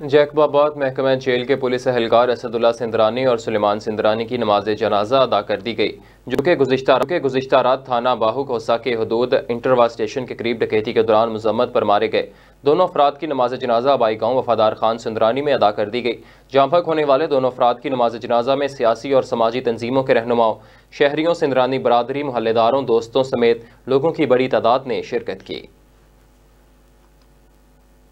जैकबाबाद महकमा जेल के पुलिस अहलकार असदुल्ला सिंदरानी और सुलेमान सिंदरानी की नमाज़ जनाजा अदा कर दी गई, जो कि गुजशत के गुजशत रात थाना बाहू होसा के हदूद इंटरवा स्टेशन के करीब डकैती के दौरान मजम्मत पर मारे गए। दोनों अफराद की नमाज़ जनाजा आबाई गाँव वफादार खान सिंदरानी में अदा कर दी गई। जहाँ भक होने वाले दोनों अफराद की नमाज़ जनाजा में सियासी और समाजी तंजीमों के रहनुमाओं शहरीों सिंदरानी बरदरी, महल्लेदारों, दोस्तों समेत लोगों की बड़ी तादाद ने शिरकत की।